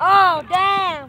oh, damn.